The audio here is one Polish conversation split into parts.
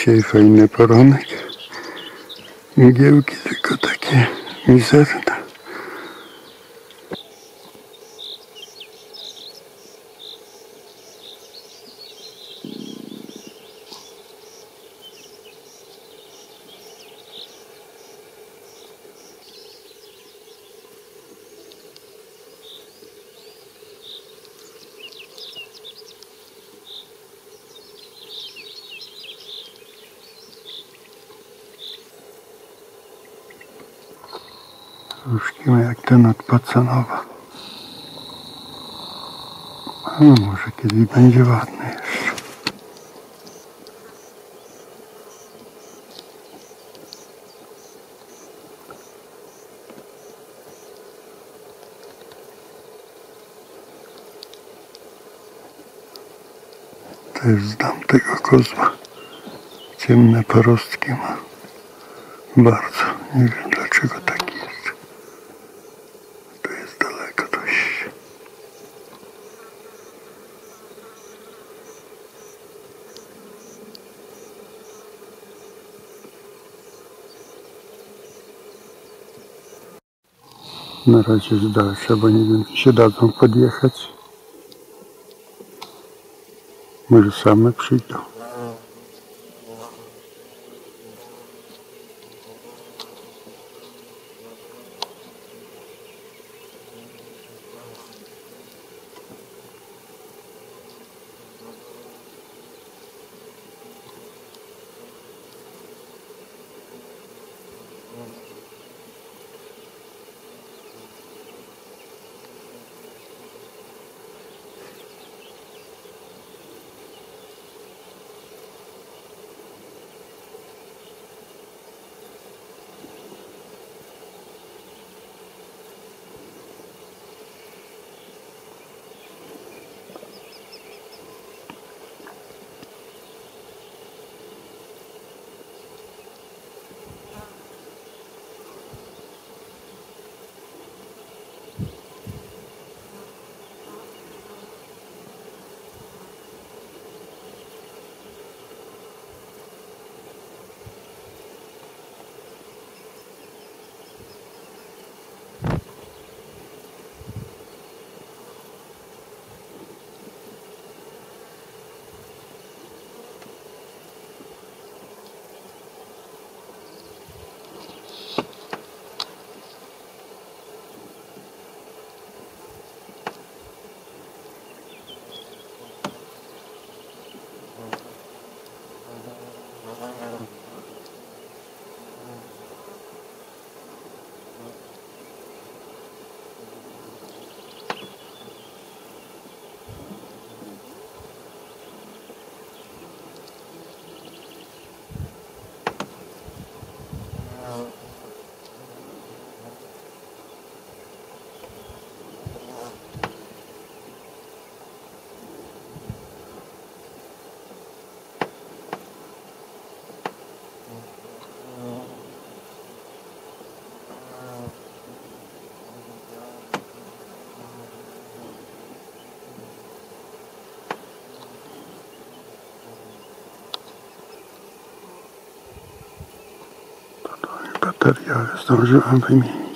Dzisiaj fajny poranek. Mgiełki tylko takie mizerne. Ruszkimy jak ten od Pacanowa. A może kiedyś będzie ładny jeszcze. Też znam tego kozła. Ciemne porostki ma. Bardzo. Nie wiem dlaczego taki Na razie z dalsza, bo nie wiem, czy się dadzą podjechać. Może same przyjdą. Tarjagas, Dorje Anthony.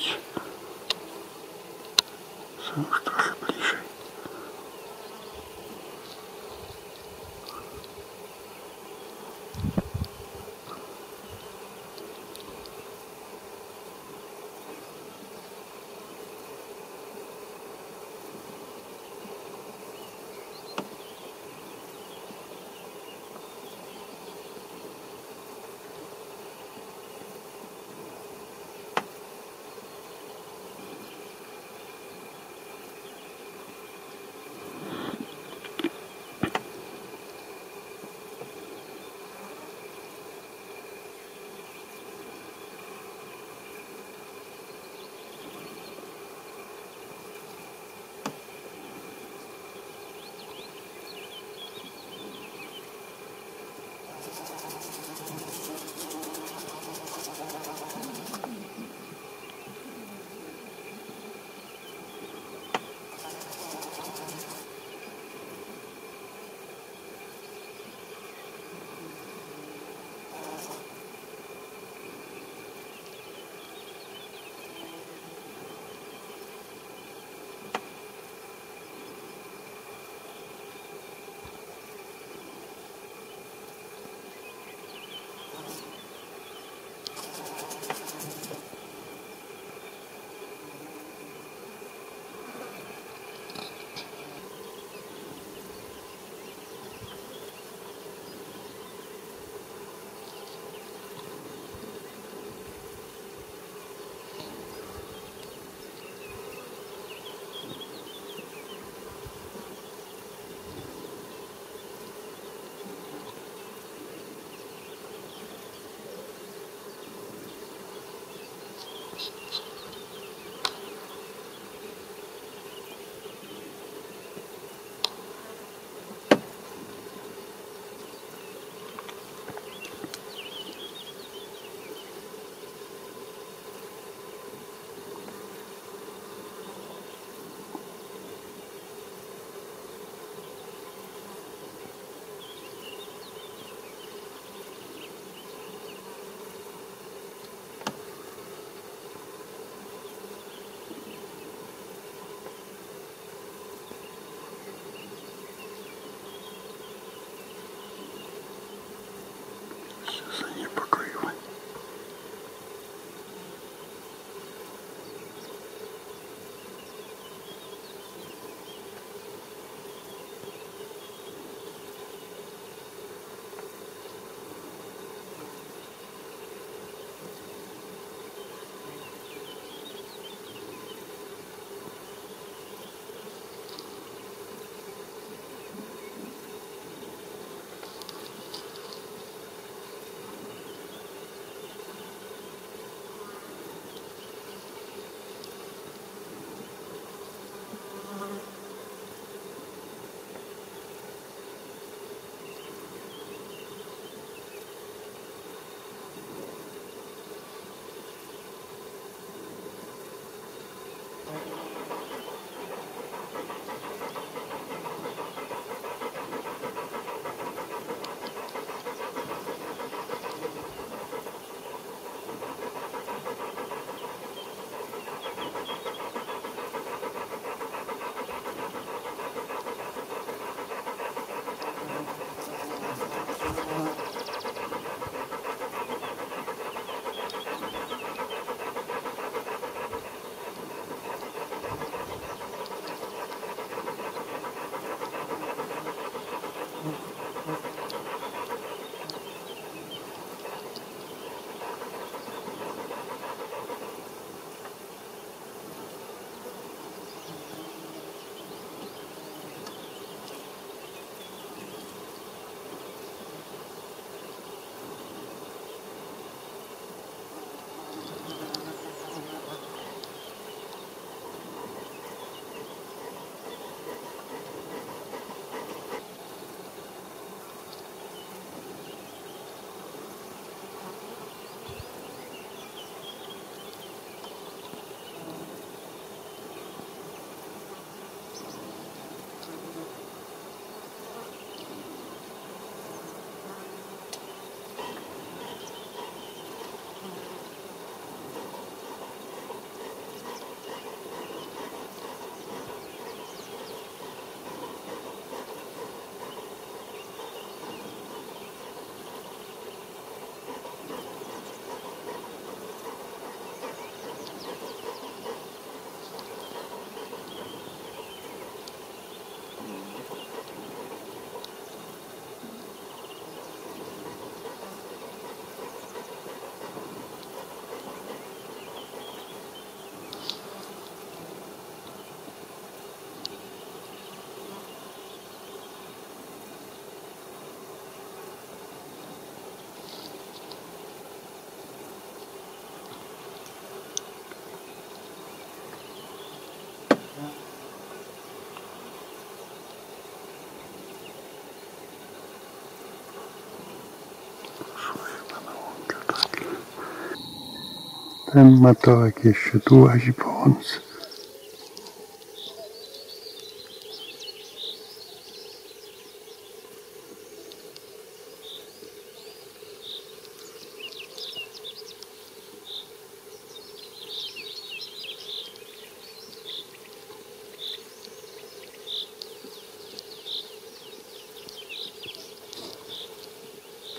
Ten matołek jeszcze tu łazi po łące.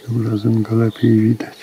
Tym razem go lepiej widać.